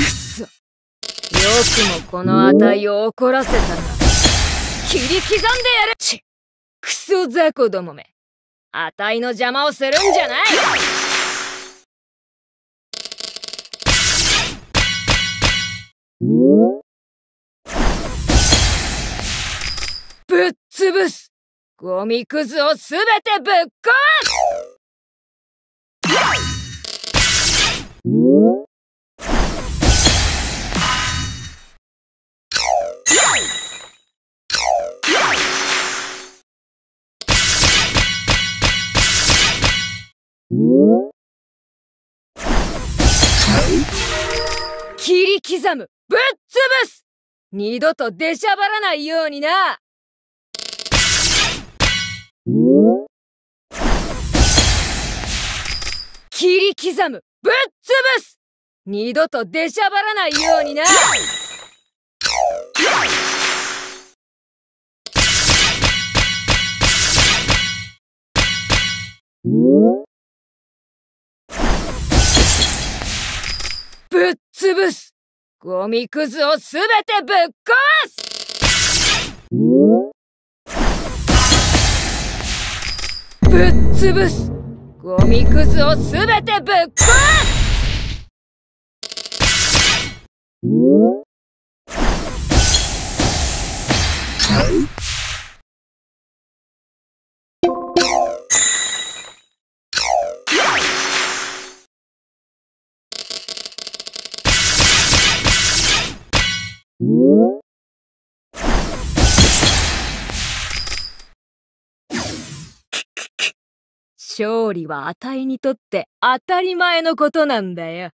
そよくもこの値を怒らせたな。切り刻んでやる。ちクソ雑魚どもめ。値の邪魔をするんじゃない。ぶっ潰す。ゴミくずをすべてぶっ壊す。切り刻む。ぶっ潰す。二度と出しゃばらないようにな。切り刻む。ぶっ潰す。二度と出しゃばらないようにな。ぶっ潰すゴミくずをすべてぶっ壊す。ぶっ潰すゴミくずをすべてぶっ壊す。勝利はあたいにとって当たり前のことなんだよ。